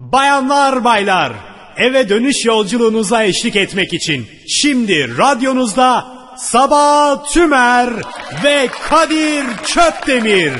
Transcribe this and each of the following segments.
Bayanlar baylar eve dönüş yolculuğunuza eşlik etmek için şimdi radyonuzda Sabah Tümer ve Kadir Çöptemir.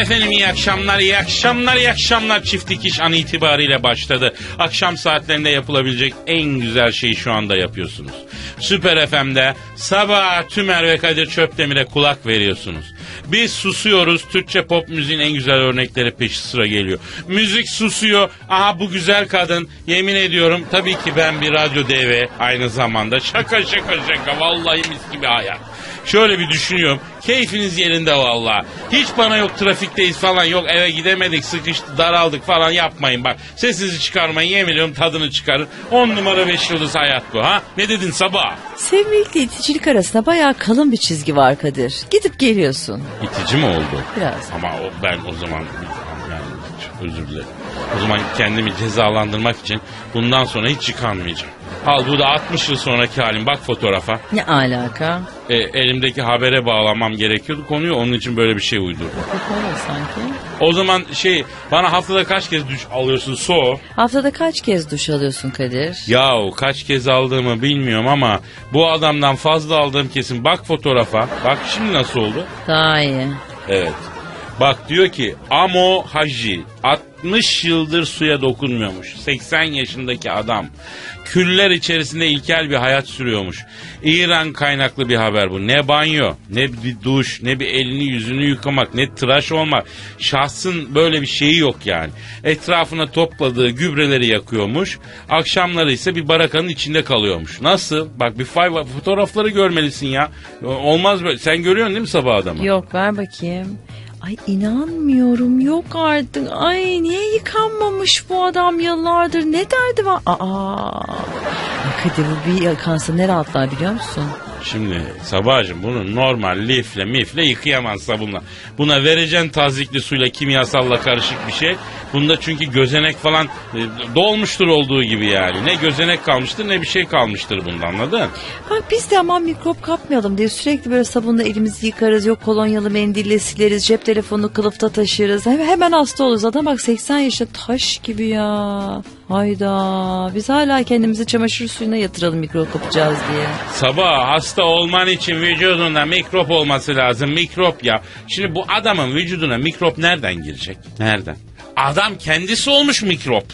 Efendim iyi akşamlar, iyi akşamlar, iyi akşamlar. Çift dikiş an itibariyle başladı. Akşam saatlerinde yapılabilecek en güzel şeyi şu anda yapıyorsunuz. Süper FM'de sabah Tümer ve Kadir Çöpdemir'e kulak veriyorsunuz. Biz susuyoruz. Türkçe pop müziğin en güzel örnekleri peşi sıra geliyor. Müzik susuyor. Aha bu güzel kadın. Yemin ediyorum tabii ki ben bir radyo devi aynı zamanda. Şaka şaka şaka. Vallahi mis gibi hayat. Şöyle bir düşünüyorum. Keyfiniz yerinde valla. Hiç bana yok trafikteyiz falan yok eve gidemedik sıkıştı daraldık falan yapmayın bak. Sesinizi çıkarmayın yemin ediyorum tadını çıkarın. On numara beş yıldız hayat bu ha. Ne dedin sabah? Sevgililikle iticilik arasında bayağı kalın bir çizgi var Kadir. Gidip geliyorsun. İtici mi oldu? Biraz. Ama o, ben o zaman özür dilerim. O zaman kendimi cezalandırmak için bundan sonra hiç yıkanmayacağım. Al bu da 60 yıl sonraki halim. Bak fotoğrafa. Ne alaka? E, elimdeki habere bağlamam gerekiyordu konuyu. Onun için böyle bir şey uydurdum. Öyle sanki. O zaman şey bana haftada kaç kez duş alıyorsun so? Haftada kaç kez duş alıyorsun Kadir? Yahu kaç kez aldığımı bilmiyorum ama bu adamdan fazla aldığım kesin. Bak fotoğrafa. Bak şimdi nasıl oldu? Daha iyi. Evet. Bak diyor ki Amo Haji 60 yıldır suya dokunmuyormuş. 80 yaşındaki adam. Küller içerisinde ilkel bir hayat sürüyormuş. İran kaynaklı bir haber bu. Ne banyo, ne bir duş, ne bir elini yüzünü yıkamak, ne tıraş olmak. Şahsın böyle bir şeyi yok yani. Etrafına topladığı gübreleri yakıyormuş. Akşamları ise bir barakanın içinde kalıyormuş. Nasıl? Bak bir fotoğrafları görmelisin ya. Olmaz böyle. Sen görüyorsun değil mi sabah adamı? Yok ver bakayım. Ay inanmıyorum yok artık. Ay niye yıkanmamış bu adam yıllardır ne derdi var? Aa. Kadir bu bir yakansa ne rahatlar biliyor musun? Şimdi Sabahcığım bunu normal lifle mifle yıkayamaz sabunla. Buna vereceksin tazikli suyla kimyasalla karışık bir şey. Bunda çünkü gözenek falan e, dolmuştur olduğu gibi yani. Ne gözenek kalmıştır ne bir şey kalmıştır bunda anladın? Bak biz de aman mikrop kapmayalım diye sürekli böyle sabunla elimizi yıkarız. Yok kolonyalı mendille sileriz. Cep telefonunu kılıfta taşırız. Hemen, hemen hasta oluruz. Adam bak 80 yaşında taş gibi ya. Hayda. Biz hala kendimizi çamaşır suyuna yatıralım mikrop kapacağız diye. Sabah hasta olman için vücudunda mikrop olması lazım. Mikrop ya. Şimdi bu adamın vücuduna mikrop nereden girecek? Nereden? Adam kendisi olmuş mikrop.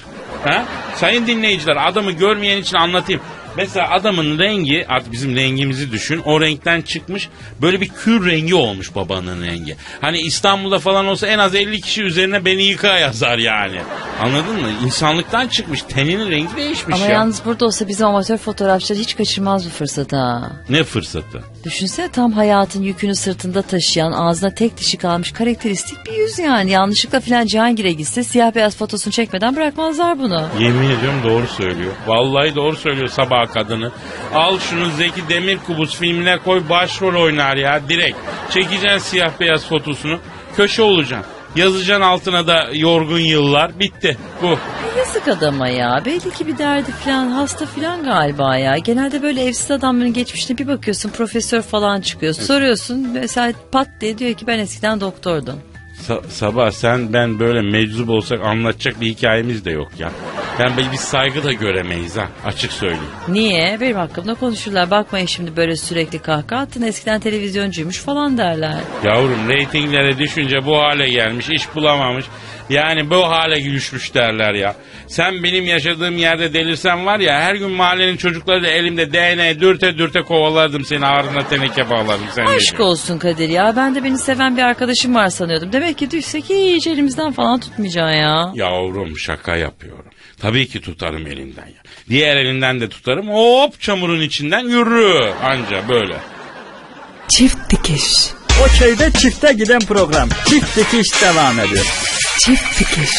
Ha? Sayın dinleyiciler adamı görmeyen için anlatayım. Mesela adamın rengi artık bizim rengimizi düşün. O renkten çıkmış böyle bir kür rengi olmuş babanın rengi. Hani İstanbul'da falan olsa en az 50 kişi üzerine beni yıka yazar yani. Anladın mı? İnsanlıktan çıkmış. Teninin rengi değişmiş Ama ya. yalnız burada olsa bizim amatör fotoğrafçılar hiç kaçırmaz bu fırsatı ha. Ne fırsatı? Düşünsene tam hayatın yükünü sırtında taşıyan ağzına tek dişi kalmış karakteristik bir yüz yani. Yanlışlıkla filan Cihangir'e gitse siyah beyaz fotosunu çekmeden bırakmazlar bunu. Yemin ediyorum doğru söylüyor. Vallahi doğru söylüyor sabah kadını. Al şunu Zeki Demirkubuz filmine koy başrol oynar ya direkt. Çekeceksin siyah beyaz fotosunu. Köşe olacaksın. Yazacaksın altına da yorgun yıllar. Bitti. Bu. Yazık adama ya. Belli ki bir derdi falan hasta falan galiba ya. Genelde böyle evsiz adamların geçmişine bir bakıyorsun profesör falan çıkıyor. Soruyorsun mesela pat diye diyor ki ben eskiden doktordum. Sa- sabah sen ben böyle meczup olsak anlatacak bir hikayemiz de yok ya. Ben böyle bir saygı da göremeyiz ha açık söyleyeyim. Niye? Benim hakkımda konuşurlar. Bakmayın şimdi böyle sürekli kahkaha attın eskiden televizyoncuymuş falan derler. Yavrum reytinglere düşünce bu hale gelmiş iş bulamamış. Yani bu hale düşmüş derler ya. Sen benim yaşadığım yerde delirsen var ya her gün mahallenin çocukları da elimde DNA dürte dürte kovalardım seni ağrına teneke bağlardım. Sen Aşk olsun Kadir ya. Ben de beni seven bir arkadaşım var sanıyordum. Demek ki düşsek hiç elimizden falan tutmayacaksın ya. Yavrum şaka yapıyorum. Tabii ki tutarım elinden ya. Diğer elinden de tutarım hop çamurun içinden yürü anca böyle. Çift dikiş. O köyde çifte giden program. Çift dikiş devam ediyor. Çift dikiş.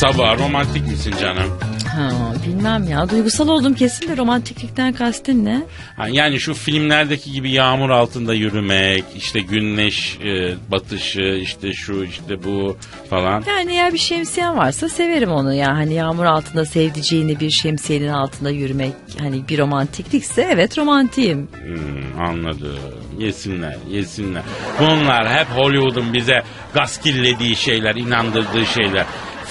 Sabah romantik misin canım? Ha, bilmem ya. Duygusal oldum kesin de romantiklikten kastın ne? Ha, Yani şu filmlerdeki gibi yağmur altında yürümek, işte güneş e, batışı, işte şu işte bu falan. Yani eğer bir şemsiyen varsa severim onu ya. Hani yağmur altında sevdiceğini bir şemsiyenin altında yürümek hani bir romantiklikse evet romantiyim. Hmm, anladım. Yesinler, yesinler. Bunlar hep Hollywood'un bize gaskillediği şeyler, inandırdığı şeyler.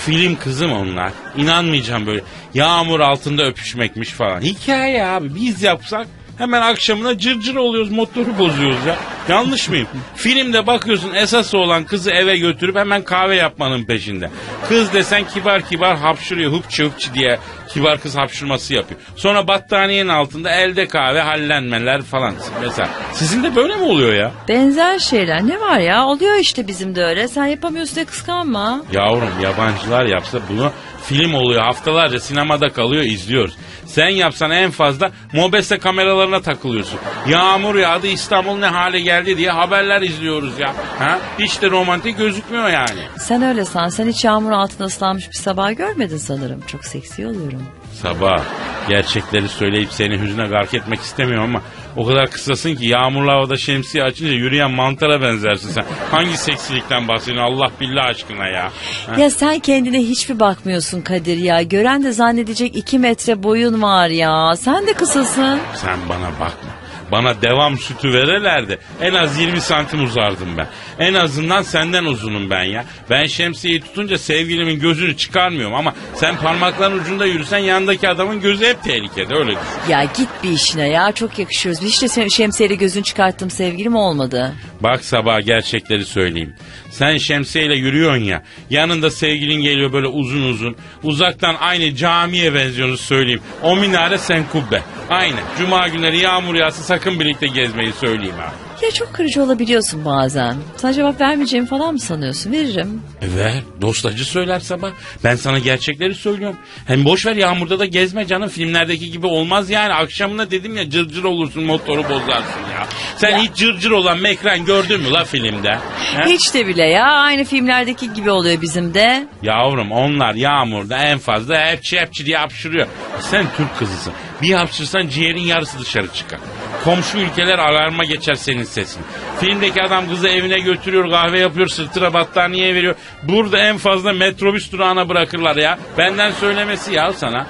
Film kızım onlar. İnanmayacağım böyle. Yağmur altında öpüşmekmiş falan. Hikaye abi. Biz yapsak hemen akşamına cırcır oluyoruz. Motoru bozuyoruz ya. Yanlış mıyım? Filmde bakıyorsun esas olan kızı eve götürüp hemen kahve yapmanın peşinde. Kız desen kibar kibar hapşırıyor. Hıpçı hıpçı diye kibar kız hapşırması yapıyor. Sonra battaniyenin altında elde kahve hallenmeler falan. Mesela sizin de böyle mi oluyor ya? Benzer şeyler ne var ya oluyor işte bizim de öyle. Sen yapamıyorsun diye kıskanma. Yavrum yabancılar yapsa bunu film oluyor. Haftalarca sinemada kalıyor izliyoruz. Sen yapsan en fazla mobese kameralarına takılıyorsun. Yağmur yağdı İstanbul ne hale geldi diye haberler izliyoruz ya. Ha? Hiç de romantik gözükmüyor yani. Sen öyle san. Sen hiç yağmur altında ıslanmış bir sabah görmedin sanırım. Çok seksi oluyorum. Sabah gerçekleri söyleyip seni hüzüne gark etmek istemiyorum ama o kadar kısasın ki yağmurlu havada şemsiye açınca yürüyen mantara benzersin sen. Hangi seksilikten bahsediyorsun Allah billah aşkına ya. Ha? Ya sen kendine hiç mi bakmıyorsun Kadir ya? Gören de zannedecek iki metre boyun var ya. Sen de kısasın. Sen bana bakma. Bana devam sütü verelerdi. En az 20 santim uzardım ben. En azından senden uzunum ben ya. Ben şemsiyeyi tutunca sevgilimin gözünü çıkarmıyorum ama sen parmakların ucunda yürüsen yanındaki adamın gözü hep tehlikede öyle düşün. Ya git bir işine ya çok yakışıyoruz. Hiç de şemsiyeyle gözün çıkarttım sevgilim olmadı. Bak sabah gerçekleri söyleyeyim. Sen şemsiyeyle yürüyorsun ya. Yanında sevgilin geliyor böyle uzun uzun. Uzaktan aynı camiye benziyorsunuz söyleyeyim. O minare sen kubbe. Aynı. Cuma günleri yağmur yağsa sakın birlikte gezmeyi söyleyeyim ha. Ya çok kırıcı olabiliyorsun bazen. Sana cevap vermeyeceğimi falan mı sanıyorsun? Veririm. E Ver. Dostacı söyler sabah. Ben sana gerçekleri söylüyorum. Hem boş ver yağmurda da gezme canım. Filmlerdeki gibi olmaz yani. Akşamına dedim ya cırcır olursun motoru bozarsın ya. Sen Ya. hiç cırcır olan mekren gördün mü la filmde? He? Hiç de bile ya. Aynı filmlerdeki gibi oluyor bizim de. Yavrum onlar yağmurda en fazla hepçi hepçi diye hapşırıyor. Sen Türk kızısın. Bir hapşırsan ciğerin yarısı dışarı çıkar. Komşu ülkeler alarma geçer senin sesin. Filmdeki adam kızı evine götürüyor, kahve yapıyor, sırtına battaniye veriyor. Burada en fazla metrobüs durağına bırakırlar ya. Benden söylemesi ya sana.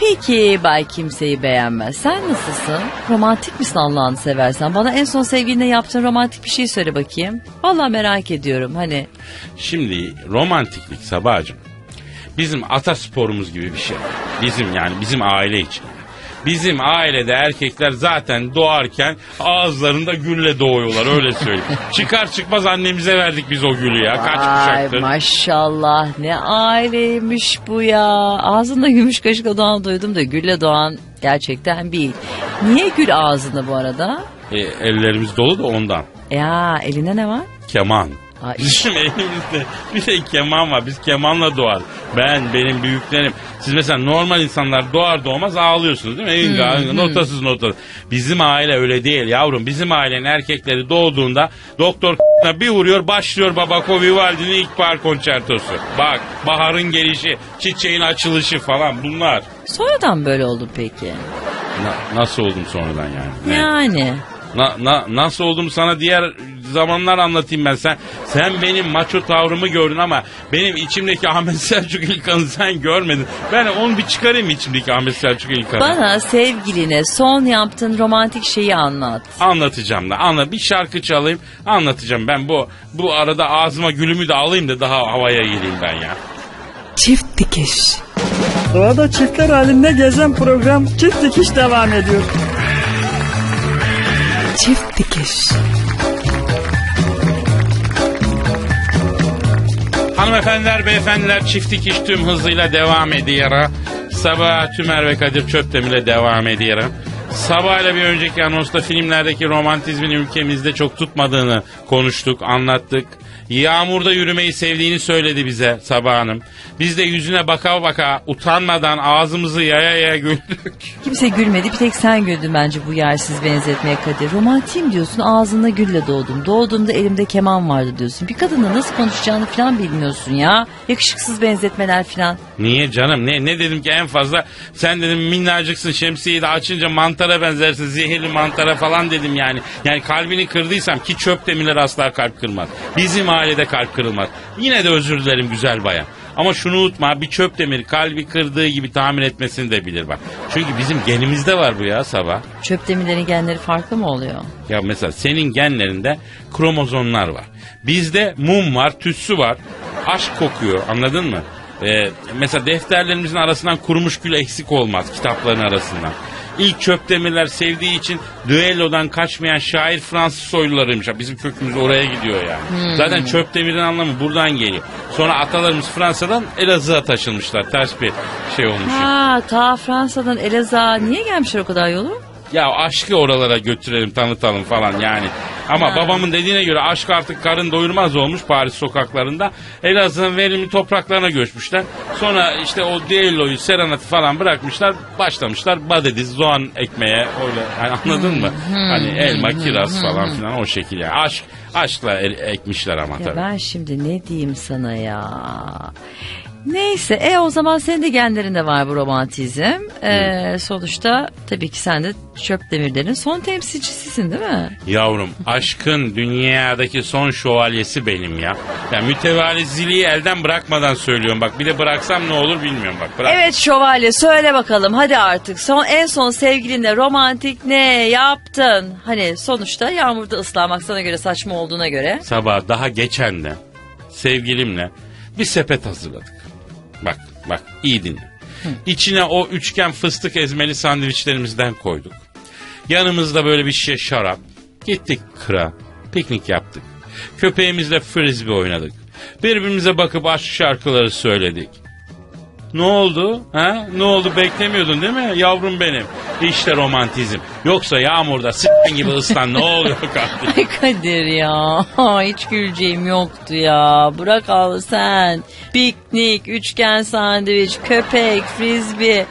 Peki Bay kimseyi beğenmez. Sen nasılsın? Romantik misin Allah'ını seversen? Bana en son sevgiline yaptığın romantik bir şey söyle bakayım. Vallahi merak ediyorum. Hani Şimdi romantiklik Sabahcığım. Bizim atasporumuz gibi bir şey. Bizim yani bizim aile için. Bizim ailede erkekler zaten doğarken ağızlarında gülle doğuyorlar öyle söyleyeyim. Çıkar çıkmaz annemize verdik biz o gülü ya. Kaç Ay kuşaktır. maşallah ne aileymiş bu ya. Ağzında gümüş kaşıkla doğan duydum da gülle doğan gerçekten bir. Niye gül ağzında bu arada? E, ellerimiz dolu da ondan. Ya eline ne var? Keman. Ay, Bizim elimizde bir de keman var. Biz kemanla doğar. Ben, benim büyüklerim. Siz mesela normal insanlar doğar doğmaz ağlıyorsunuz değil mi? Evin notasız notasız. Bizim aile öyle değil yavrum. Bizim ailenin erkekleri doğduğunda doktor bir vuruyor başlıyor Babako Vivaldi'nin ilkbahar konçertosu. Bak baharın gelişi, çiçeğin açılışı falan bunlar. Sonradan böyle oldu peki. Na- nasıl oldum sonradan yani? Ne? Yani. Na, na- nasıl oldum sana diğer zamanlar anlatayım ben sen. Sen benim maço tavrımı gördün ama benim içimdeki Ahmet Selçuk İlkan'ı sen görmedin. Ben onu bir çıkarayım içimdeki Ahmet Selçuk İlkan'ı. Bana sevgiline son yaptığın romantik şeyi anlat. Anlatacağım da. Anla bir şarkı çalayım anlatacağım. Ben bu bu arada ağzıma gülümü de alayım da daha havaya gireyim ben ya. Çift dikiş. Doğada çiftler halinde gezen program Çift Dikiş devam ediyor. Çift dikiş. Hanımefendiler, beyefendiler çift dikiş tüm hızıyla devam ediyor. Sabah Tümer ve Kadir Çöptemir devam ediyor. Sabah ile bir önceki anonsta filmlerdeki romantizmin ülkemizde çok tutmadığını konuştuk, anlattık. Yağmurda yürümeyi sevdiğini söyledi bize Sabah Hanım. Biz de yüzüne baka baka utanmadan ağzımızı yaya yaya güldük. Kimse gülmedi bir tek sen güldün bence bu yersiz benzetmeye Kadir. Romantiyim diyorsun ağzında gülle doğdum. Doğduğumda elimde keman vardı diyorsun. Bir kadınla nasıl konuşacağını falan bilmiyorsun ya. Yakışıksız benzetmeler falan. Niye canım? Ne ne dedim ki en fazla sen dedim minnacıksın şemsiyeyi de açınca mantara benzersin zehirli mantara falan dedim yani. Yani kalbini kırdıysam ki çöp demirler asla kalp kırmaz. Bizim ailede kalp kırılmaz. Yine de özür dilerim güzel bayan. Ama şunu unutma bir çöp demiri kalbi kırdığı gibi tamir etmesini de bilir bak. Çünkü bizim genimizde var bu ya sabah. Çöp demirlerin genleri farklı mı oluyor? Ya mesela senin genlerinde kromozomlar var. Bizde mum var, tütsü var. Aşk kokuyor anladın mı? Ee, mesela defterlerimizin arasından kurumuş gül eksik olmaz kitapların arasından. İlk çöp demirler sevdiği için düellodan kaçmayan şair Fransız soylularıymış. Bizim kökümüz oraya gidiyor yani. Zaten çöp demirin anlamı buradan geliyor. Sonra atalarımız Fransa'dan Elazığ'a taşınmışlar. Ters bir şey olmuş. Ha ta Fransa'dan Elazığ'a niye gelmişler o kadar yolu? Ya aşkı oralara götürelim tanıtalım falan yani. Ama Ha. babamın dediğine göre aşk artık karın doyurmaz olmuş Paris sokaklarında. Elazığ'ın verimli topraklarına göçmüşler. Sonra işte o düelloyu, serenatı falan bırakmışlar. Başlamışlar badediz, soğan ekmeğe öyle hani anladın mı? Hani elma, kiraz falan filan o şekilde. Yani aşk, aşkla e- ekmişler ama Ya tabii. ben şimdi ne diyeyim sana ya? Neyse e o zaman senin de genlerinde var bu romantizm. Ee, sonuçta tabii ki sen de çöp demirlerin son temsilcisisin değil mi? Yavrum aşkın dünyadaki son şövalyesi benim ya. Ya mütevaziliği elden bırakmadan söylüyorum bak. Bir de bıraksam ne olur bilmiyorum bak. Bırak. Evet şövalye söyle bakalım hadi artık. Son en son sevgilinle romantik ne yaptın? Hani sonuçta yağmurda ıslanmak sana göre saçma olduğuna göre. Sabah daha geçen de sevgilimle bir sepet hazırladık. Bak bak iyi dinle. İçine o üçgen fıstık ezmeli sandviçlerimizden koyduk. Yanımızda böyle bir şişe şarap. Gittik kıra. Piknik yaptık. Köpeğimizle frisbee oynadık. Birbirimize bakıp aşk şarkıları söyledik. Ne oldu? Ha? Ne oldu beklemiyordun değil mi yavrum benim? İşte romantizm. Yoksa yağmurda s**tin gibi ıslan ne oluyor kardeşim? Ay Kadir ya hiç güleceğim yoktu ya. Bırak al sen. Piknik, üçgen sandviç, köpek, frisbee.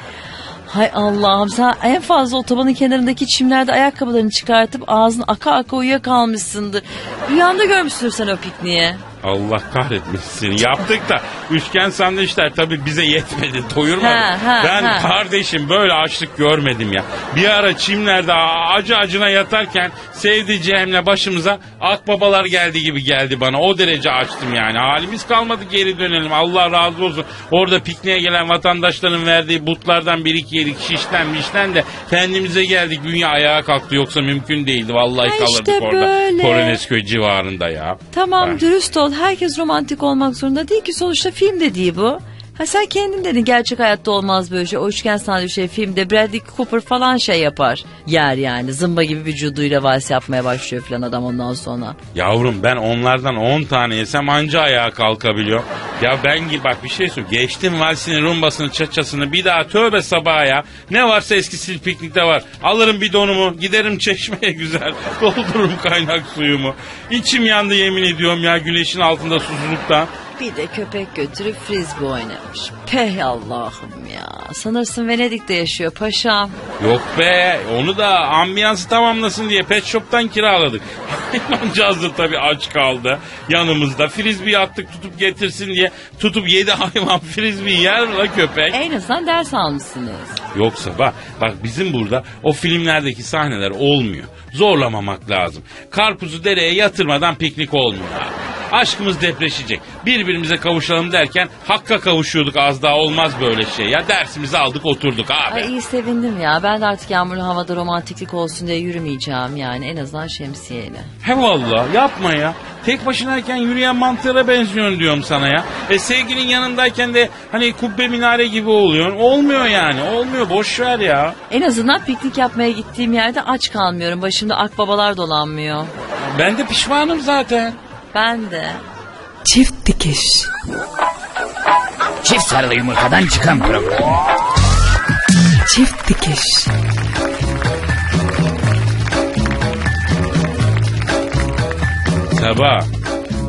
Hay Allah'ım sen en fazla otobanın kenarındaki çimlerde ayakkabılarını çıkartıp ağzın aka aka uyuyakalmışsındır. Rüyanda görmüşsün sen o pikniği. Allah kahretmesin. Yaptık da üçgen sandviçler tabii bize yetmedi. Doyurmadı. Ha, ha, ben ha. kardeşim böyle açlık görmedim ya. Bir ara çimlerde acı acına yatarken sevdiceğimle başımıza akbabalar geldi gibi geldi bana. O derece açtım yani. Halimiz kalmadı geri dönelim. Allah razı olsun. Orada pikniğe gelen vatandaşların verdiği butlardan bir iki yedik şişten mişten de kendimize geldik. Dünya ayağa kalktı yoksa mümkün değildi. Vallahi Ha kalırdık işte orada. böyle. Koronesköy civarında ya. Tamam Ha. dürüst ol. Herkes romantik olmak zorunda değil ki. Sonuçta film de değil bu. Ha sen kendin dedin gerçek hayatta olmaz böyle şey. O üçgen sandviçleri filmde Bradley Cooper falan şey yapar. Yer yani. Zımba gibi vücuduyla vals yapmaya başlıyor falan adam ondan sonra. Yavrum ben onlardan 10 tane yesem anca ayağa kalkabiliyor. Ya ben gibi bak bir şey söyleyeyim. Geçtim valsini, rumbasını, çaçasını bir daha tövbe sabaha ya. Ne varsa eskisi piknikte var. Alırım bidonumu, giderim çeşmeye güzel. Doldururum kaynak suyumu. İçim yandı yemin ediyorum ya güneşin altında susuzluktan. Bir de köpek götürüp frisbee oynamış. Peh Allah'ım ya. Sanırsın Venedik'te yaşıyor paşam. Yok be onu da ambiyansı tamamlasın diye pet shop'tan kiraladık. Hayvancağız da tabii aç kaldı yanımızda. Frisbee attık tutup getirsin diye tutup yedi hayvan frisbee yer mi la köpek? En azından ders almışsınız. Yoksa bak bak bizim burada o filmlerdeki sahneler olmuyor. Zorlamamak lazım. Karpuzu dereye yatırmadan piknik olmuyor abi. Aşkımız depreşecek. Birbirimize kavuşalım derken hakka kavuşuyorduk az daha olmaz böyle şey. Ya dersimizi aldık oturduk abi. Ay iyi sevindim ya. Ben de artık yağmurlu havada romantiklik olsun diye yürümeyeceğim yani. En azından şemsiyeyle. He valla yapma ya. Tek başınayken yürüyen mantıra benziyorsun diyorum sana ya. E sevgilin yanındayken de hani kubbe minare gibi oluyorsun. Olmuyor yani. Olmuyor boş ver ya. En azından piknik yapmaya gittiğim yerde aç kalmıyorum. Başımda akbabalar dolanmıyor. Ben de pişmanım zaten. Ben de. Çift dikiş. Çift sarılı yumurtadan çıkan program. Çift dikiş. Sabah.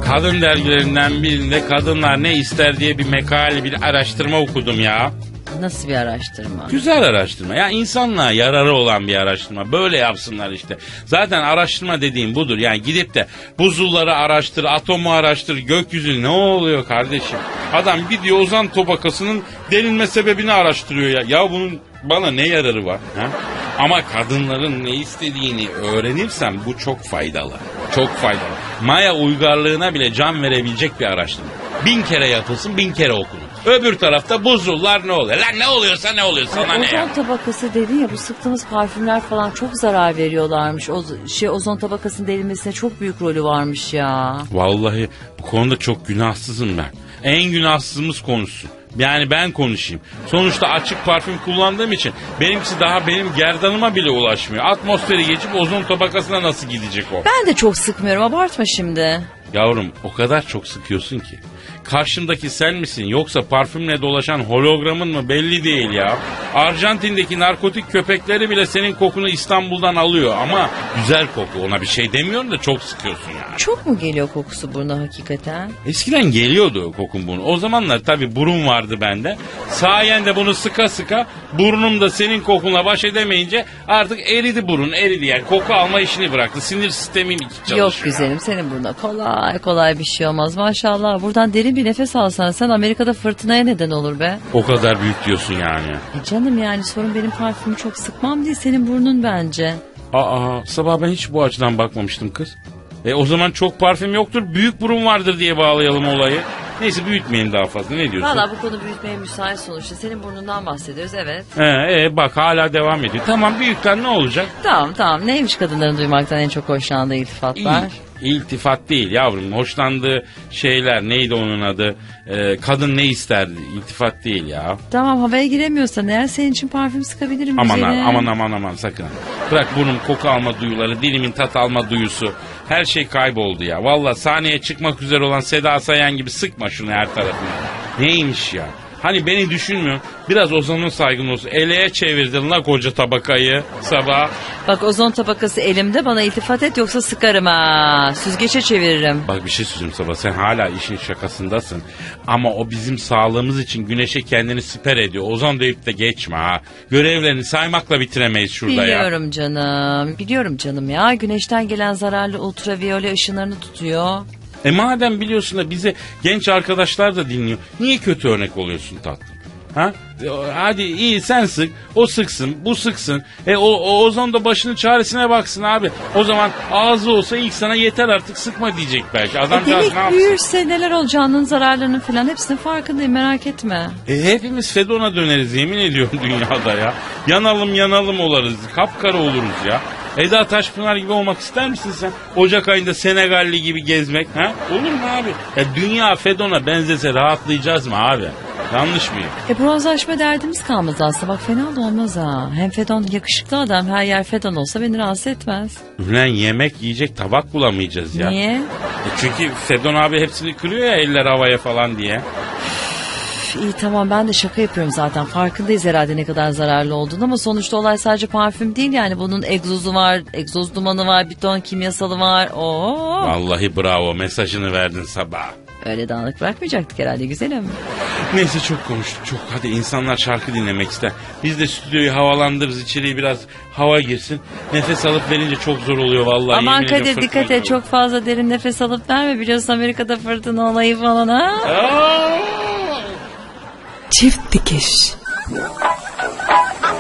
Kadın dergilerinden birinde kadınlar ne ister diye bir makale bir araştırma okudum ya. Nasıl bir araştırma? Güzel araştırma. Ya insanlığa yararı olan bir araştırma. Böyle yapsınlar işte. Zaten araştırma dediğim budur. Yani gidip de buzulları araştır, atomu araştır, gökyüzü ne oluyor kardeşim? Adam gidiyor ozon tabakasının delinme sebebini araştırıyor ya. Ya bunun bana ne yararı var? Ha? Ama kadınların ne istediğini öğrenirsem bu çok faydalı. Çok faydalı. Maya uygarlığına bile can verebilecek bir araştırma. Bin kere yapılsın, bin kere okunun. Öbür tarafta buzullar ne oluyor? Lan ne oluyorsa ne oluyor sana ne ya? Ozon tabakası dedin ya bu sıktığımız parfümler falan çok zarar veriyorlarmış. O şey ozon tabakasının delinmesine çok büyük rolü varmış ya. Vallahi bu konuda çok günahsızım ben. En günahsızımız konuşsun. Yani ben konuşayım. Sonuçta açık parfüm kullandığım için benimkisi daha benim gerdanıma bile ulaşmıyor. Atmosferi geçip ozon tabakasına nasıl gidecek o? Ben de çok sıkmıyorum abartma şimdi. Yavrum o kadar çok sıkıyorsun ki. Karşındaki sen misin yoksa parfümle dolaşan hologramın mı belli değil ya. Arjantin'deki narkotik köpekleri bile senin kokunu İstanbul'dan alıyor ama güzel koku ona bir şey demiyorum da çok sıkıyorsun yani. Çok mu geliyor kokusu buruna hakikaten? Eskiden geliyordu kokun bunu. O zamanlar tabii burun vardı bende. Sayende bunu sıka sıka burnum da senin kokunla baş edemeyince artık eridi burun eridi yani. Koku alma işini bıraktı. Sinir sistemim iki çalışıyor. Yok güzelim senin burnuna kolay kolay bir şey olmaz maşallah. Buradan derin bir nefes alsan sen Amerika'da fırtınaya neden olur be. O kadar büyük diyorsun yani. E canım yani sorun benim parfümü çok sıkmam değil senin burnun bence. Aa sabah ben hiç bu açıdan bakmamıştım kız. E o zaman çok parfüm yoktur büyük burun vardır diye bağlayalım olayı. Neyse büyütmeyelim daha fazla ne diyorsun? Valla bu konu büyütmeye müsait sonuçta. Senin burnundan bahsediyoruz evet. He, e, bak hala devam ediyor. Tamam büyükten ne olacak? Tamam tamam neymiş kadınların duymaktan en çok hoşlandığı iltifatlar? İyi, iltifat değil yavrum. Hoşlandığı şeyler neydi onun adı? Ee, kadın ne isterdi? İltifat değil ya. Tamam havaya giremiyorsan eğer senin için parfüm sıkabilirim Aman üzerine. aman aman aman sakın. Bırak burnum koku alma duyuları, dilimin tat alma duyusu. Her şey kayboldu ya. Valla sahneye çıkmak üzere olan Seda Sayan gibi sıkma şunu her tarafına. Neymiş ya? Hani beni düşünmüyor. Biraz Ozan'ın saygın olsun. Eleğe çevirdin la koca tabakayı sabah. Bak ozon tabakası elimde bana iltifat et yoksa sıkarım ha. Süzgeçe çeviririm. Bak bir şey söyleyeyim sabah sen hala işin şakasındasın. Ama o bizim sağlığımız için güneşe kendini siper ediyor. Ozon deyip de geçme ha. Görevlerini saymakla bitiremeyiz şurada ya. Biliyorum canım. Biliyorum canım ya. Güneşten gelen zararlı ultraviyole ışınlarını tutuyor. E madem biliyorsun da bize genç arkadaşlar da dinliyor. Niye kötü örnek oluyorsun tatlım? Ha? E, Hadi iyi sen sık, o sıksın, bu sıksın. E o, o ozon da başının çaresine baksın abi. O zaman ağzı olsa ilk sana yeter artık sıkma diyecek belki. E Adamcağız ne demek yapsın? büyürse neler olacağının zararlarının falan hepsinin farkındayım merak etme. E hepimiz Fedon'a döneriz yemin ediyorum dünyada ya. Yanalım yanalım olarız. Kapkara oluruz ya. Eda Taşpınar gibi olmak ister misin sen? Ocak ayında Senegalli gibi gezmek ha? Olur mu abi? Ya dünya Fedon'a benzese rahatlayacağız mı abi? Yanlış mıyım? E bronzlaşma derdimiz kalmaz aslında bak fena da olmaz ha. Hem Fedon yakışıklı adam her yer Fedon olsa beni rahatsız etmez. Ulan yemek yiyecek tabak bulamayacağız ya. Niye? E çünkü Fedon abi hepsini kırıyor ya eller havaya falan diye. İyi tamam ben de şaka yapıyorum zaten farkındayız herhalde ne kadar zararlı olduğunu ama sonuçta olay sadece parfüm değil yani bunun egzozu var, egzoz dumanı var, bir ton kimyasalı var. Oo. Vallahi bravo mesajını verdin sabah. Öyle dağınık bırakmayacaktık herhalde güzelim. Neyse çok konuştuk çok. Hadi insanlar şarkı dinlemek ister. Biz de stüdyoyu havalandırırız içeriye biraz hava girsin. Nefes alıp verince çok zor oluyor vallahi. Aman Kadir dikkat et çok fazla derin nefes alıp verme biliyorsun Amerika'da fırtına olayı falan ha. Aa! Çift dikiş.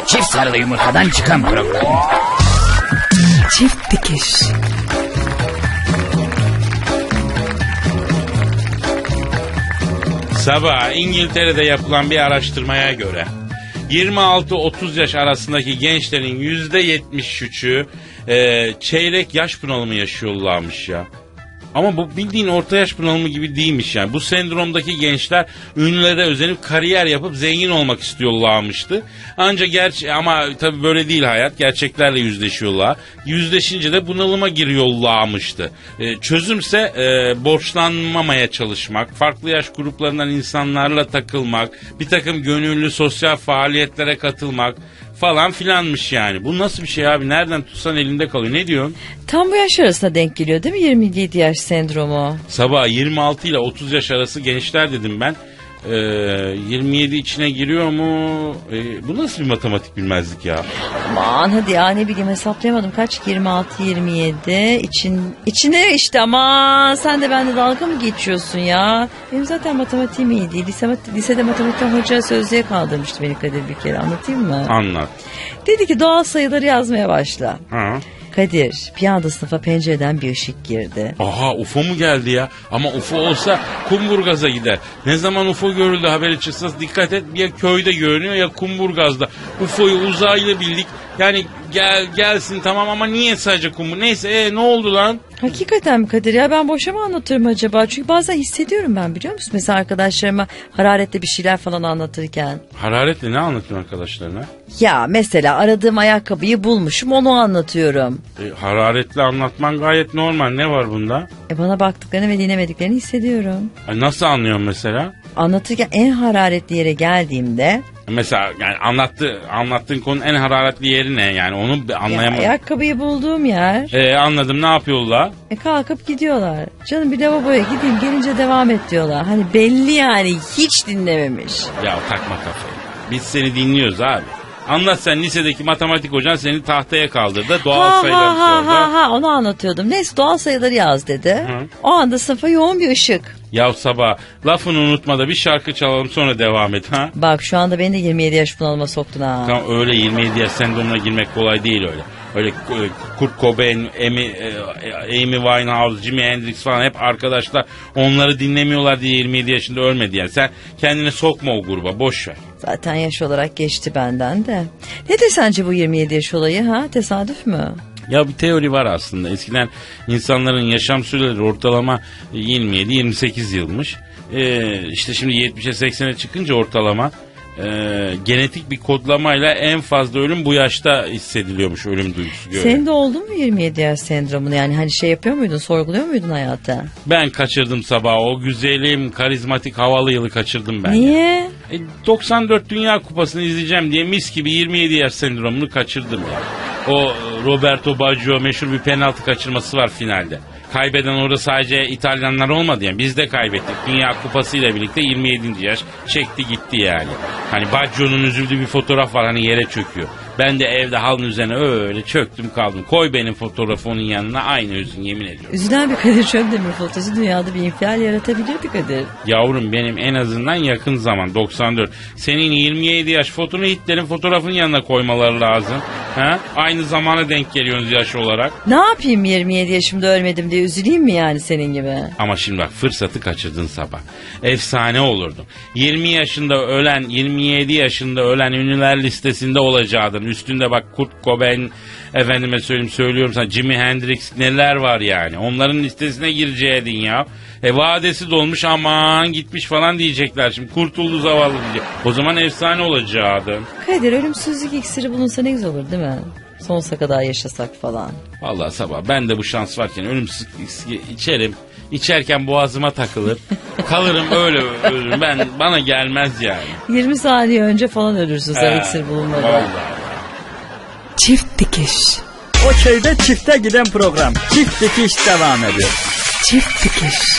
Çift sarılı yumurtadan çıkan program. Çift dikiş. Sabah İngiltere'de yapılan bir araştırmaya göre 26-30 yaş arasındaki gençlerin %73'ü e, çeyrek yaş bunalımı yaşıyorlarmış ya. Ama bu bildiğin orta yaş bunalımı gibi değilmiş yani. Bu sendromdaki gençler ünlülere özenip kariyer yapıp zengin olmak istiyorlarmıştı. Ancak gerçi ama tabii böyle değil hayat. Gerçeklerle yüzleşiyorlar. Yüzleşince de bunalıma giriyorlarmıştı. E, çözümse e, borçlanmamaya çalışmak, farklı yaş gruplarından insanlarla takılmak, bir takım gönüllü sosyal faaliyetlere katılmak falan filanmış yani. Bu nasıl bir şey abi? Nereden tutsan elinde kalıyor. Ne diyorsun? Tam bu yaş arasına denk geliyor değil mi 27 yaş sendromu? Sabah 26 ile 30 yaş arası gençler dedim ben. Ee, 27 içine giriyor mu? Ee, bu nasıl bir matematik bilmezlik ya? Aman hadi ya ne bileyim hesaplayamadım kaç 26 27 için içine işte ama sen de bende dalga mı geçiyorsun ya? Benim zaten matematiğim iyi değil. Lise, lisede matematikten hoca sözlüğe kaldırmıştı beni Kadir bir kere anlatayım mı? Anlat. Dedi ki doğal sayıları yazmaya başla. Ha. Kadir bir anda sınıfa pencereden bir ışık girdi. Aha UFO mu geldi ya? Ama UFO olsa Kumburgaz'a gider. Ne zaman UFO görüldü haberi çıksa dikkat et ya köyde görünüyor ya Kumburgaz'da. UFO'yu uzaylı bildik. Yani gel gelsin tamam ama niye sadece kumbur? Neyse e, ne oldu lan? Hakikaten mi Kadir ya ben boşa mı anlatıyorum acaba? Çünkü bazen hissediyorum ben biliyor musun? Mesela arkadaşlarıma hararetle bir şeyler falan anlatırken. Hararetle ne anlatıyorsun arkadaşlarına? Ya mesela aradığım ayakkabıyı bulmuşum onu anlatıyorum. E, hararetle anlatman gayet normal. Ne var bunda? E bana baktıklarını ve dinlemediklerini hissediyorum. E, nasıl anlıyorsun mesela? Anlatırken en hararetli yere geldiğimde Mesela yani anlattı, anlattığın konunun en hararetli yeri ne yani onu bir ya anlayamadım. ayakkabıyı bulduğum yer E, anladım ne yapıyorlar? e kalkıp gidiyorlar. Canım bir lavaboya gideyim gelince devam et diyorlar. Hani belli yani hiç dinlememiş. Ya takma kafayı. Biz seni dinliyoruz abi. Anlat sen lisedeki matematik hocan seni tahtaya kaldırdı. Doğal Ha sayıları ha ha sordu. ha ha onu anlatıyordum. Neyse doğal sayıları yaz dedi. Hı. O anda sınıfa yoğun bir ışık. Ya sabah lafını unutma da bir şarkı çalalım sonra devam et ha. Bak şu anda beni de 27 yaş bunalıma soktun ha. Tamam öyle 27 yaş sendromuna girmek kolay değil öyle. Öyle e, Kurt Cobain, Amy, e, Amy Winehouse, Jimi Hendrix falan hep arkadaşlar onları dinlemiyorlar diye 27 yaşında ölmedi yani. Sen kendini sokma o gruba boş ver. Zaten yaş olarak geçti benden de. Nedir sence bu 27 yaş olayı ha? Tesadüf mü? Ya bir teori var aslında. Eskiden insanların yaşam süreleri ortalama 27-28 yılmış. Ee, işte şimdi 70'e 80'e çıkınca ortalama e, genetik bir kodlamayla en fazla ölüm bu yaşta hissediliyormuş ölüm duygusu. göre. Senin de oldu mu 27 yaş sendromunu? Yani hani şey yapıyor muydun, sorguluyor muydun hayata? Ben kaçırdım sabah o güzelim karizmatik havalı yılı kaçırdım ben. Niye? E, 94 Dünya Kupası'nı izleyeceğim diye mis gibi 27 yaş sendromunu kaçırdım ya. O e, Roberto Baggio meşhur bir penaltı kaçırması var finalde. Kaybeden orada sadece İtalyanlar olmadı yani biz de kaybettik. Dünya Kupası ile birlikte 27. yaş çekti gitti yani. Hani Baggio'nun üzüldüğü bir fotoğraf var hani yere çöküyor. Ben de evde halın üzerine öyle çöktüm kaldım. Koy benim fotoğrafı onun yanına aynı üzün yemin ediyorum. Üzülen bir Kadir Çöpdemir fotosu dünyada bir infial yaratabilirdi Kadir. Yavrum benim en azından yakın zaman 94. Senin 27 yaş fotonu Hitler'in fotoğrafının yanına koymaları lazım. Ha? Aynı zamana denk geliyorsunuz yaş olarak. Ne yapayım 27 yaşımda ölmedim diye üzüleyim mi yani senin gibi? Ama şimdi bak fırsatı kaçırdın sabah. Efsane olurdu. 20 yaşında ölen, 27 yaşında ölen ünlüler listesinde olacaktın. Üstünde bak Kurt Cobain, efendime söyleyeyim söylüyorum sana Jimi Hendrix neler var yani. Onların listesine gireceydin ya. E vadesi dolmuş aman gitmiş falan diyecekler şimdi. Kurtuldu zavallı diyecek. O zaman efsane olacaktın. Kadir ölümsüzlük iksiri bulunsa ne güzel olur değil mi? Sonsuza kadar yaşasak falan. Vallahi sabah ben de bu şans varken ölümsüz içerim. İçerken boğazıma takılır. Kalırım öyle ölürüm. Ben bana gelmez yani. 20 saniye önce falan ölürsün sen iksir bulunmadan. Vallahi. Çift dikiş. O köyde çifte giden program. Çift dikiş devam ediyor. Çift dikiş.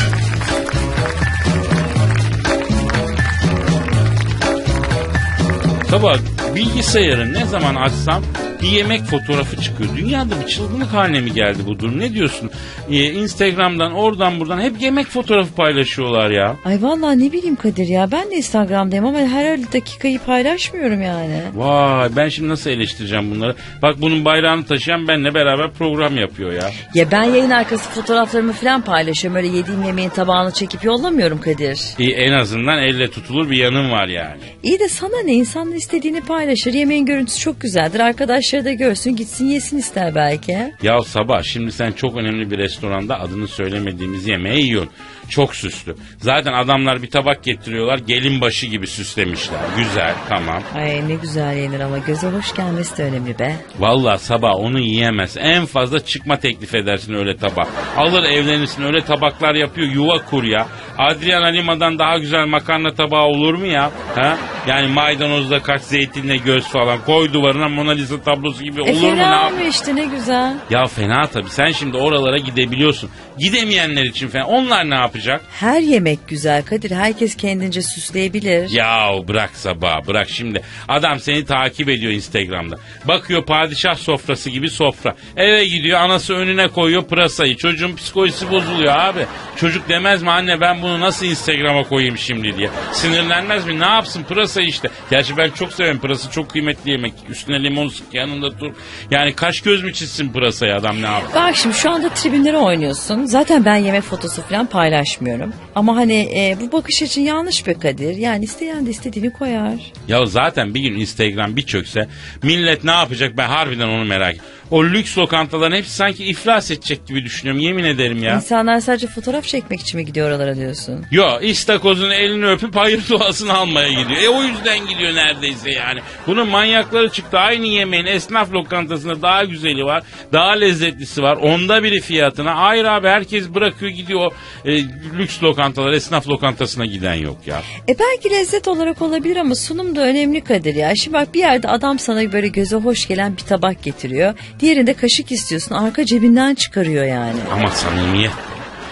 Sabah bilgisayarı ne zaman açsam bir yemek fotoğrafı çıkıyor. Dünyada bir çılgınlık haline mi geldi bu durum? Ne diyorsun? Ee, Instagram'dan oradan buradan hep yemek fotoğrafı paylaşıyorlar ya. Ay vallahi ne bileyim Kadir ya ben de Instagram'dayım ama her dakikayı paylaşmıyorum yani. Vay ben şimdi nasıl eleştireceğim bunları? Bak bunun bayrağını taşıyan benle beraber program yapıyor ya. Ya ben yayın arkası fotoğraflarımı falan paylaşıyorum. Öyle yediğim yemeğin tabağını çekip yollamıyorum Kadir. İyi, en azından elle tutulur bir yanım var yani. İyi de sana ne insanlar istediğini paylaşır. Yemeğin görüntüsü çok güzeldir. Arkadaşları da görsün gitsin yesin ister belki. Ya sabah şimdi sen çok önemli bir restoranda adını söylemediğimiz yemeği yiyorsun. Çok süslü. Zaten adamlar bir tabak getiriyorlar gelin başı gibi süslemişler. Güzel tamam. Ay ne güzel yenir ama göze hoş gelmesi de önemli be. Vallahi sabah onu yiyemez. En fazla çıkma teklif edersin öyle tabak. Alır evlenirsin öyle tabaklar yapıyor yuva kur ya. Adriana Lima'dan daha güzel makarna tabağı olur mu ya? Ha? Yani maydanozda kaç zeytinle göz falan koy duvarına Mona Lisa tablosu gibi E olur mu? Ne fena mı işte ne güzel. Ya fena tabii. Sen şimdi oralara gidebiliyorsun. Gidemeyenler için fena. Onlar ne yapacak? Her yemek güzel Kadir. Herkes kendince süsleyebilir. Ya bırak sabah bırak şimdi. Adam seni takip ediyor Instagram'da. Bakıyor padişah sofrası gibi sofra. Eve gidiyor anası önüne koyuyor pırasayı. Çocuğun psikolojisi bozuluyor abi. Çocuk demez mi anne ben bunu nasıl Instagram'a koyayım şimdi diye. Sinirlenmez mi? Ne yapsın pırasayı işte. Gerçi ben çok severim pırası çok kıymetli yemek. Üstüne limon sık yanında dur. Yani kaş göz mü çizsin pırasayı adam ne yapsın? Bak şimdi şu anda tribünlere oynuyorsun. Zaten ben yemek fotosu falan paylaşmıyorum. Ama hani e, bu bakış için yanlış be Kadir. Yani isteyen de istediğini koyar. Ya zaten bir gün Instagram bir çökse millet ne yapacak ben harbiden onu merak ediyorum. O lüks lokantaların hepsi sanki iflas edecek gibi düşünüyorum yemin ederim ya. İnsanlar sadece fotoğraf çekmek için mi gidiyor oralara diyorsun? Yo istakozun elini öpüp hayır duasını almaya gidiyor. E o yüzden gidiyor neredeyse yani. Bunun manyakları çıktı. Aynı yemeğin esnaf lokantasında daha güzeli var. Daha lezzetlisi var. Onda biri fiyatına. Hayır abi herkes bırakıyor gidiyor. E, lüks lokantalar esnaf lokantasına giden yok ya. E belki lezzet olarak olabilir ama sunum da önemli Kadir ya. Şimdi bak bir yerde adam sana böyle göze hoş gelen bir tabak getiriyor. Diğerinde kaşık istiyorsun arka cebinden çıkarıyor yani. Ama samimiyet.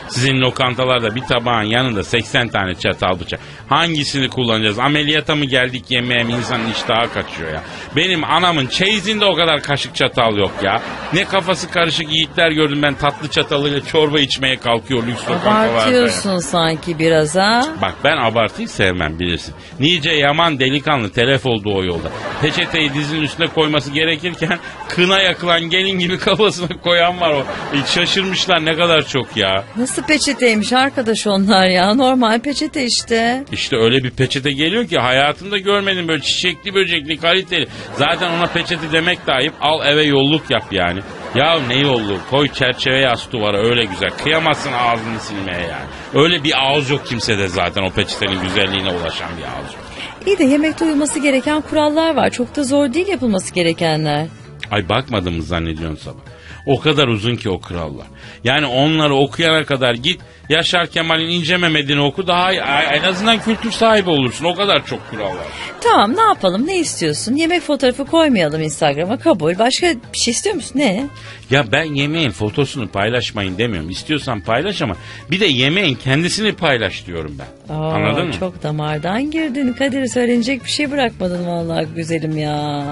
Sizin lokantalarda bir tabağın yanında 80 tane çatal bıçak. Hangisini kullanacağız? Ameliyata mı geldik yemeğe mi insanın iştahı kaçıyor ya. Benim anamın çeyizinde o kadar kaşık çatal yok ya. Ne kafası karışık yiğitler gördüm ben tatlı çatalıyla çorba içmeye kalkıyor lüks lokantalarda. ya. Abartıyorsun sanki biraz ha. Bak ben abartıyı sevmem bilirsin. Nice yaman delikanlı telef oldu o yolda. Peçeteyi dizinin üstüne koyması gerekirken kına yakılan gelin gibi kafasına koyan var o. Hiç şaşırmışlar ne kadar çok ya. Nasıl peçeteymiş arkadaş onlar ya. Normal peçete işte. İşte öyle bir peçete geliyor ki hayatımda görmedim böyle çiçekli böcekli kaliteli. Zaten ona peçete demek de ayıp. Al eve yolluk yap yani. Ya ne yolluğu koy çerçeveye as duvara öyle güzel. Kıyamazsın ağzını silmeye yani. Öyle bir ağız yok kimsede zaten o peçetenin güzelliğine ulaşan bir ağız yok. İyi de yemekte uyulması gereken kurallar var. Çok da zor değil yapılması gerekenler. Ay bakmadın mı zannediyorsun sabah? O kadar uzun ki o krallar. Yani onları okuyana kadar git Yaşar Kemal'in İnce Mehmet'ini oku daha en azından kültür sahibi olursun. O kadar çok kural var. Tamam ne yapalım ne istiyorsun? Yemek fotoğrafı koymayalım Instagram'a kabul. Başka bir şey istiyor musun? Ne? Ya ben yemeğin fotosunu paylaşmayın demiyorum. İstiyorsan paylaş ama bir de yemeğin kendisini paylaş diyorum ben. Aa, Anladın mı? Çok damardan girdin Kadir söylenecek bir şey bırakmadın vallahi güzelim ya.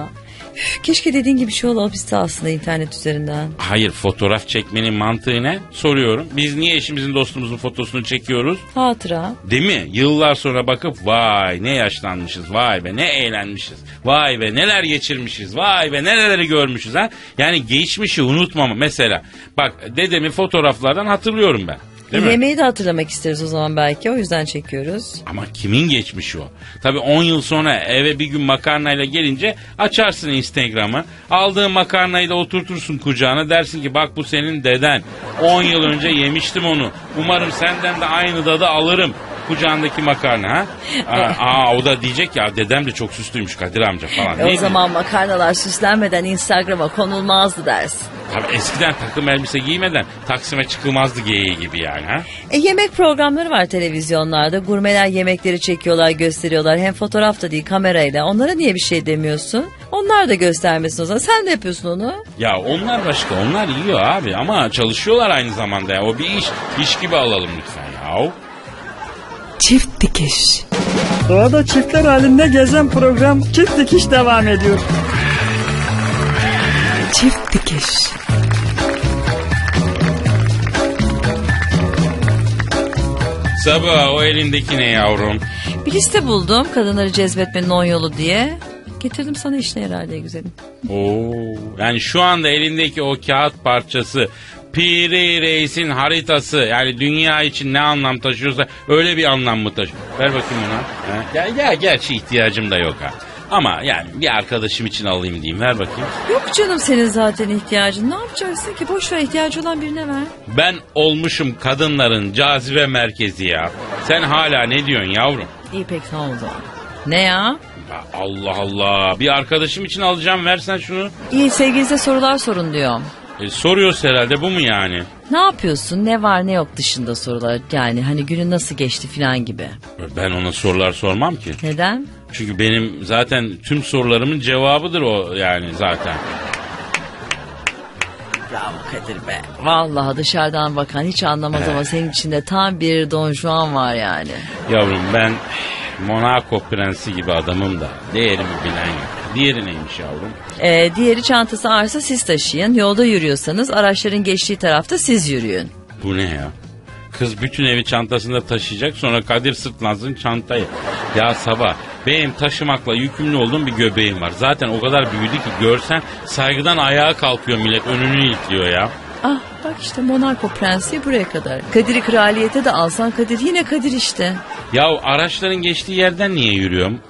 Keşke dediğin gibi şey olabilse aslında internet üzerinden. Hayır fotoğraf çekmenin mantığı ne? Soruyorum. Biz niye eşimizin dostumuzun fotosunu çekiyoruz? Hatıra. Değil mi? Yıllar sonra bakıp vay ne yaşlanmışız, vay be ne eğlenmişiz, vay be neler geçirmişiz, vay be nereleri görmüşüz ha. Yani geçmişi unutmama. Mesela bak dedemin fotoğraflardan hatırlıyorum ben. Değil mi? Yemeği de hatırlamak isteriz o zaman belki o yüzden çekiyoruz. Ama kimin geçmişi o? Tabii 10 yıl sonra eve bir gün makarnayla gelince açarsın Instagram'ı. Aldığın makarnayı da oturtursun kucağına dersin ki bak bu senin deden. 10 yıl önce yemiştim onu. Umarım senden de aynı tadı alırım. Kucağındaki makarna ha? Aa, aa, o da diyecek ya dedem de çok süslüymüş Kadir amca falan. E o zaman makarnalar süslenmeden Instagram'a konulmazdı dersin. Tabii eskiden takım elbise giymeden Taksim'e çıkılmazdı geyiği gibi yani ha? E yemek programları var televizyonlarda. Gurmeler yemekleri çekiyorlar, gösteriyorlar. Hem fotoğrafta değil kamerayla. Onlara niye bir şey demiyorsun? Onlar da göstermesin o zaman. Sen de yapıyorsun onu. Ya onlar başka onlar yiyor abi ama çalışıyorlar aynı zamanda ya. O bir iş. iş gibi alalım lütfen ya. Çift dikiş. Doğada çiftler halinde gezen program Çift Dikiş devam ediyor. Çift dikiş. Sabah o elindeki ne yavrum? Bir liste buldum kadınları cezbetmenin on yolu diye. Getirdim sana işine herhalde güzelim. Oo, yani şu anda elindeki o kağıt parçası Piri Reis'in haritası yani dünya için ne anlam taşıyorsa öyle bir anlam mı taşıyor? Ver bakayım ona. Ha? Ya, ya gerçi ihtiyacım da yok ha. Ama yani bir arkadaşım için alayım diyeyim. Ver bakayım. Yok canım senin zaten ihtiyacın. Ne yapacaksın ki? Boş ver ihtiyacı olan birine ver. Ben olmuşum kadınların cazibe merkezi ya. Sen hala ne diyorsun yavrum? İyi pek sağ ol o zaman. Ne ya? Ya Allah Allah. Bir arkadaşım için alacağım versen şunu. İyi sevgilinize sorular sorun diyor. E, soruyoruz herhalde bu mu yani? Ne yapıyorsun? Ne var ne yok dışında sorular. Yani hani günün nasıl geçti falan gibi. Ben ona sorular sormam ki. Neden? Çünkü benim zaten tüm sorularımın cevabıdır o yani zaten. Bravo Kadir be. Vallahi dışarıdan bakan hiç anlamaz ama senin içinde tam bir Don Juan var yani. Yavrum ben Monaco prensi gibi adamım da değerimi bilen yok. Diğeri neymiş yavrum? Ee, diğeri çantası ağırsa siz taşıyın. Yolda yürüyorsanız araçların geçtiği tarafta siz yürüyün. Bu ne ya? Kız bütün evi çantasında taşıyacak sonra Kadir sırtlansın çantayı. Ya sabah benim taşımakla yükümlü olduğum bir göbeğim var. Zaten o kadar büyüdü ki görsen saygıdan ayağa kalkıyor millet önünü ilkliyor ya. Ah bak işte Monaco prensi buraya kadar. Kadir'i kraliyete de alsan Kadir yine Kadir işte. Ya araçların geçtiği yerden niye yürüyorum?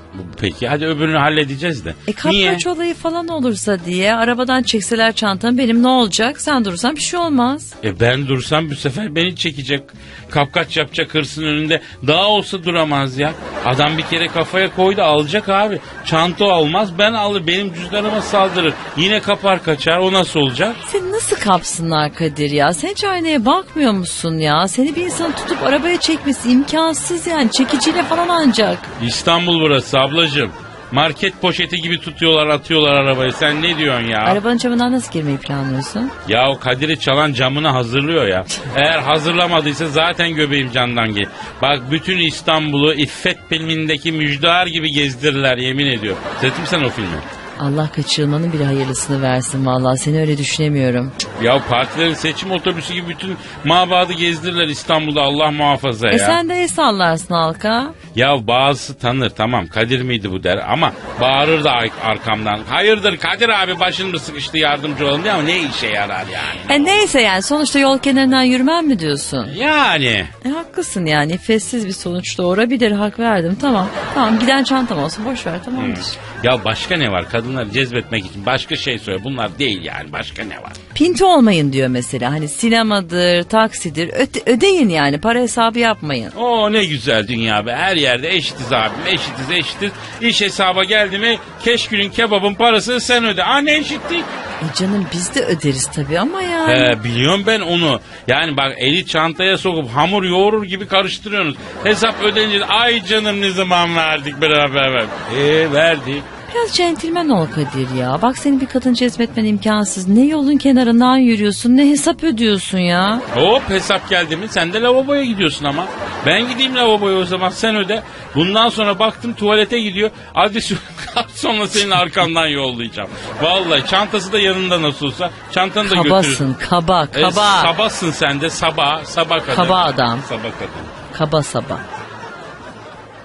Peki hadi öbürünü halledeceğiz de. E kapkaç olayı falan olursa diye arabadan çekseler çantamı benim ne olacak? Sen durursan bir şey olmaz. E ben dursam bu sefer beni çekecek. Kapkaç yapacak hırsın önünde. Daha olsa duramaz ya. Adam bir kere kafaya koydu alacak abi. Çanta almaz ben alır. Benim cüzdanıma saldırır. Yine kapar kaçar. O nasıl olacak? Seni nasıl kapsınlar Kadir ya? Sen hiç aynaya bakmıyor musun ya? Seni bir insan tutup arabaya çekmesi imkansız yani. Çekiciyle falan ancak. İstanbul burası ablacığım. Market poşeti gibi tutuyorlar atıyorlar arabayı. Sen ne diyorsun ya? Arabanın camından nasıl girmeyi planlıyorsun? Ya o Kadir'i çalan camını hazırlıyor ya. Eğer hazırlamadıysa zaten göbeğim candan gel. Bak bütün İstanbul'u İffet filmindeki müjdar gibi gezdirirler yemin ediyorum. Seyrettin mi sen o filmi? Allah kaçırılmanın bile hayırlısını versin vallahi. Seni öyle düşünemiyorum. Ya partilerin seçim otobüsü gibi bütün mabadı gezdirirler İstanbul'da Allah muhafaza ya. E sen de el sallarsın halka. Ya bazısı tanır tamam Kadir miydi bu der ama bağırır da ar- arkamdan. Hayırdır Kadir abi başın mı sıkıştı yardımcı olalım diye ama ne işe yarar yani. E neyse yani sonuçta yol kenarından yürümem mi diyorsun? Yani E haklısın yani iffetsiz bir sonuç doğurabilir hak verdim tamam. Tamam giden çantam olsun boş ver tamamdır. ya başka ne var kadınları cezbetmek için başka şey söyle bunlar değil yani başka ne var? Pinti olmayın diyor mesela hani sinemadır taksidir öde- ödeyin yani para hesabı yapmayın. Oo ne güzel dünya be her yerde eşitiz abim eşitiz eşitiz. İş hesaba geldi mi keşkülün kebabın parasını sen öde. Aa ne eşittik? E canım biz de öderiz tabii ama yani. He, biliyorum ben onu. Yani bak eli çantaya sokup hamur yoğurur gibi karıştırıyorsunuz. Hesap ödenince ay canım ne zaman verdik beraber ver. E verdik. Biraz centilmen ol Kadir ya. Bak seni bir kadın cezbetmen imkansız. Ne yolun kenarından yürüyorsun ne hesap ödüyorsun ya. Hop hesap geldi mi sen de lavaboya gidiyorsun ama. Ben gideyim lavaboya o zaman sen öde. Bundan sonra baktım tuvalete gidiyor. Hadi şu sonra senin arkandan yollayacağım. Vallahi çantası da yanında nasıl olsa. Çantanı da götürür. Kabasın kaba E, kaba. sabahsın sen de sabah sabah kadar. Kaba adam. Sabah kadar. Kaba saba.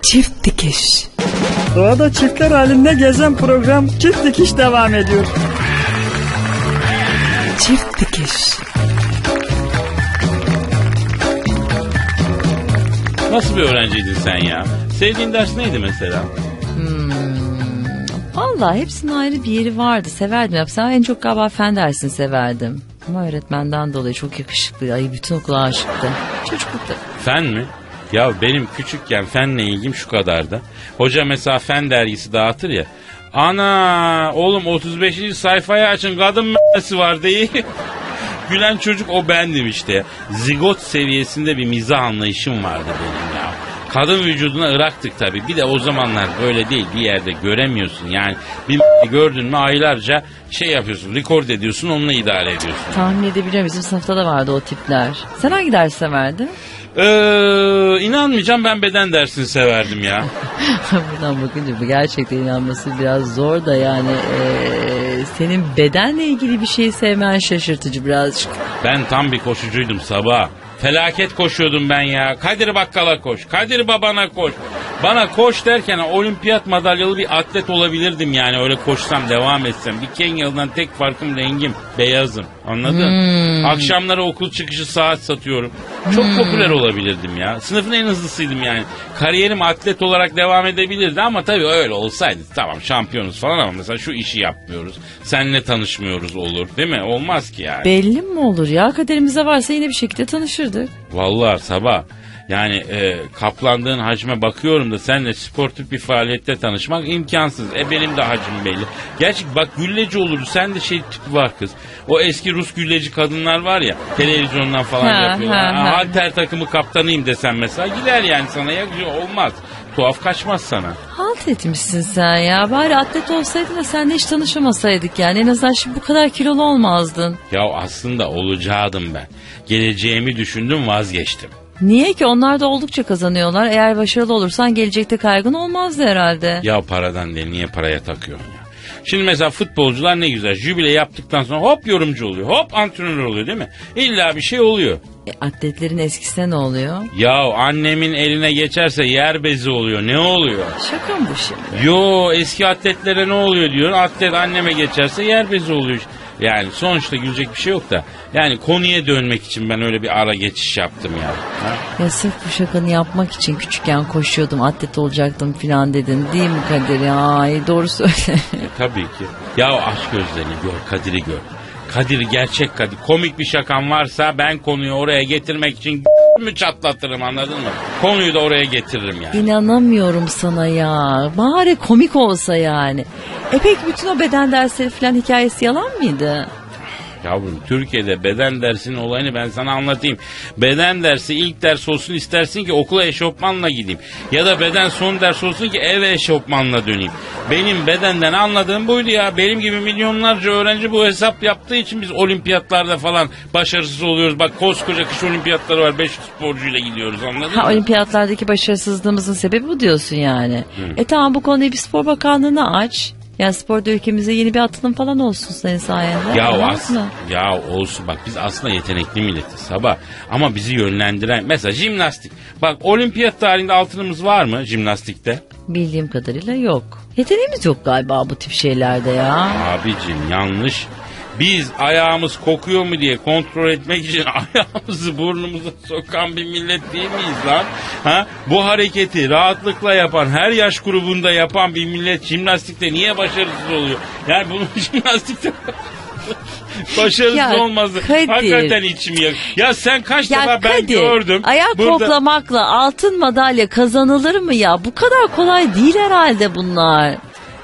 Çift dikiş. Doğada çiftler halinde gezen program Çift Dikiş devam ediyor. Çift dikiş. Nasıl bir öğrenciydin sen ya? Sevdiğin ders neydi mesela? Vallahi hepsinin ayrı bir yeri vardı. Severdim. Yapsam en çok galiba fen dersini severdim. Ama öğretmenden dolayı çok yakışıklı. Ay bütün okula aşıktı. Çocuklukta. Fen mi? Ya benim küçükken fenle ilgim şu kadardı. Hoca mesela fen dergisi dağıtır ya. Ana oğlum 35. sayfayı açın kadın m***si var değil. Gülen çocuk o bendim işte. Zigot seviyesinde bir mizah anlayışım vardı benim ya. Kadın vücuduna ıraktık tabii. Bir de o zamanlar böyle değil bir yerde göremiyorsun. Yani bir gördün mü aylarca şey yapıyorsun, rekord ediyorsun, onunla idare ediyorsun. Tahmin edebiliyorum bizim sınıfta da vardı o tipler. Sen hangi ders severdin? Ee, inanmayacağım ben beden dersini severdim ya. Buradan bakınca bu gerçekten inanması biraz zor da yani eee, senin bedenle ilgili bir şeyi sevmen şaşırtıcı birazcık. Ben tam bir koşucuydum sabah. Felaket koşuyordum ben ya. Kadir Bakkal'a koş. Kadir Babana koş. Bana koş derken olimpiyat madalyalı bir atlet olabilirdim yani. Öyle koşsam devam etsem. Bir Kenyalı'dan tek farkım rengim. Beyazım. Anladın? Akşamları okul çıkışı saat satıyorum. Çok popüler olabilirdim ya. Sınıfın en hızlısıydım yani. Kariyerim atlet olarak devam edebilirdi ama tabii öyle olsaydı tamam şampiyonuz falan ama mesela şu işi yapmıyoruz. Seninle tanışmıyoruz olur değil mi? Olmaz ki yani. Belli mi olur ya kaderimizde varsa yine bir şekilde tanışırdık. Vallahi sabah yani e, kaplandığın hacme bakıyorum da seninle sportif bir faaliyette tanışmak imkansız. E benim de hacim belli. Gerçi bak gülleci olurdu. Sen de şey tipi var kız. O eski Rus gülleci kadınlar var ya televizyondan falan Ha, yapıyorlar. ha, Ha, ha. halter takımı kaptanıyım desen mesela gider yani sana ya olmaz. Tuhaf kaçmaz sana. Halt etmişsin sen ya. Bari atlet olsaydın da seninle hiç tanışamasaydık yani. En azından şimdi bu kadar kilolu olmazdın. Ya aslında olacaktım ben. Geleceğimi düşündüm vazgeçtim. Niye ki onlar da oldukça kazanıyorlar. Eğer başarılı olursan gelecekte kaygın olmazdı herhalde. Ya paradan değil niye paraya takıyorsun ya? Şimdi mesela futbolcular ne güzel jübile yaptıktan sonra hop yorumcu oluyor. Hop antrenör oluyor değil mi? İlla bir şey oluyor. E, atletlerin eskisine ne oluyor? Ya annemin eline geçerse yer bezi oluyor. Ne oluyor? Şaka mı bu şimdi? Yo eski atletlere ne oluyor diyor. Atlet anneme geçerse yer bezi oluyor. Yani sonuçta gülecek bir şey yok da. Yani konuya dönmek için ben öyle bir ara geçiş yaptım ya. Ha? Ya sırf bu şakanı yapmak için küçükken koşuyordum atlet olacaktım filan dedin değil mi Kadir? Ay, doğru söyle. E, tabii ki. Ya aç gözlerini gör, Kadir'i gör. Kadir gerçek Kadir. Komik bir şakan varsa ben konuyu oraya getirmek için mü çatlatırım anladın mı? Konuyu da oraya getiririm yani. İnanamıyorum sana ya. Bari komik olsa yani. E peki bütün o beden dersleri filan hikayesi yalan mıydı? Yavrum Türkiye'de beden dersinin olayını ben sana anlatayım. Beden dersi ilk ders olsun istersin ki okula eşofmanla gideyim. Ya da beden son ders olsun ki eve eşofmanla döneyim. Benim bedenden anladığım buydu ya. Benim gibi milyonlarca öğrenci bu hesap yaptığı için biz olimpiyatlarda falan başarısız oluyoruz. Bak koskoca kış olimpiyatları var 500 sporcuyla gidiyoruz anladın Ha mı? olimpiyatlardaki başarısızlığımızın sebebi bu diyorsun yani. E tamam bu konuyu bir spor bakanlığına aç. Yani sporda ülkemize yeni bir atılım falan olsun senin sayende. Ya as mı? ya olsun bak biz aslında yetenekli milletiz sabah ama bizi yönlendiren mesela jimnastik. Bak olimpiyat tarihinde altınımız var mı jimnastikte? Bildiğim kadarıyla yok. Yeteneğimiz yok galiba bu tip şeylerde ya. Abicim yanlış. Biz ayağımız kokuyor mu diye kontrol etmek için ayağımızı burnumuza sokan bir millet değil miyiz lan? Ha? Bu hareketi rahatlıkla yapan, her yaş grubunda yapan bir millet jimnastikte niye başarısız oluyor? Yani bunun jimnastikte başarısız Ya olması Kadir. hakikaten içimi yak. Ya sen kaç Ya defa ben Kadir, gördüm. ayak burada- koklamakla altın madalya kazanılır mı ya? Bu kadar kolay değil herhalde bunlar.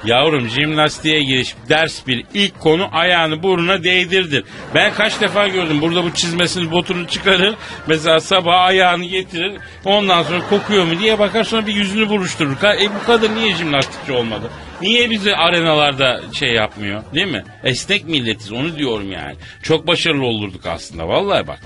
Yavrum jimnastiğe giriş ders bir ilk konu ayağını burnuna değdirdir. Ben kaç defa gördüm burada bu çizmesini botunu çıkarır. Mesela sabah ayağını getirir. Ondan sonra kokuyor mu diye bakar sonra bir yüzünü buruşturur. E bu kadın niye jimnastikçi olmadı? Niye bizi arenalarda şey yapmıyor değil mi? Esnek milletiz onu diyorum yani. Çok başarılı olurduk aslında vallahi bak.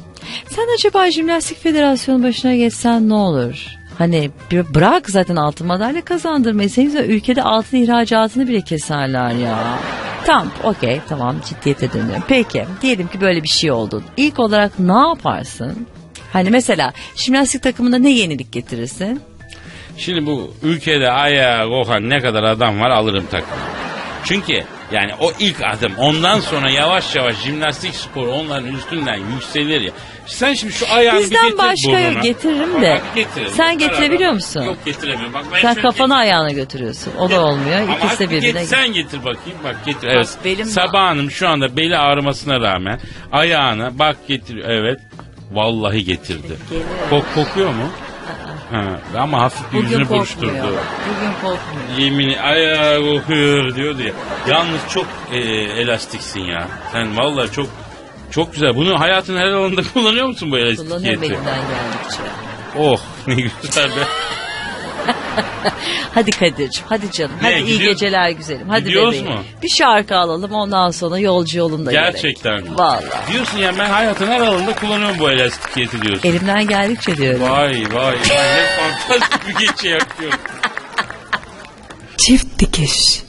Sen acaba Jimnastik Federasyonu başına geçsen ne olur? Hani bırak zaten altın madalya kazandırmayı. Senin yüzünden ülkede altın ihracatını bile keserler ya. Tamam okey tamam ciddiyete dönüyorum. Peki diyelim ki böyle bir şey oldu. İlk olarak ne yaparsın? Hani mesela jimnastik takımında ne yenilik getirirsin? Şimdi bu ülkede ayağa kokan ne kadar adam var alırım takımı. Çünkü yani o ilk adım ondan sonra yavaş yavaş jimnastik sporu onların üstünden yükselir ya. Sen şimdi şu ayağını bir Bizden getir başka burnuna. yok getiririm de. Bak, getirelim. Sen Beraber. getirebiliyor musun? Yok getiremiyorum. Bak, ben Sen şöyle kafanı getir- ayağına götürüyorsun. O da olmuyor. Ama İkisi de hadi git, birbirine sen getir bakayım. Bak getir. Evet. belim- Sabah Hanım şu anda beli ağrımasına rağmen ayağına bak getir. Evet. Vallahi getirdi. Kok kokuyor mu? Ha, ama hafif bir Bugün yüzünü korkmuyor. buruşturdu. Bugün korkmuyor. Yemini ayağı kokuyor diyordu ya. Yalnız çok e, elastiksin ya. Sen vallahi çok çok güzel. Bunu hayatın her alanında kullanıyor musun bu Kullanıyorum elastikiyeti? elimden geldikçe. Oh ne güzel be. Hadi Kadir'cim hadi canım. Ne, hadi iyi gidiyor- geceler güzelim. Hadi Gidiyoruz bebeğim. mu? Bir şarkı alalım ondan sonra yolcu yolunda Gerçekten. gerek. Vallahi. Diyorsun ya ben hayatın her alanında kullanıyorum bu elastikiyeti diyorsun. Elimden geldikçe diyorum. Vay vay. Ne fantastik bir gece yapıyorum. Çift dikiş.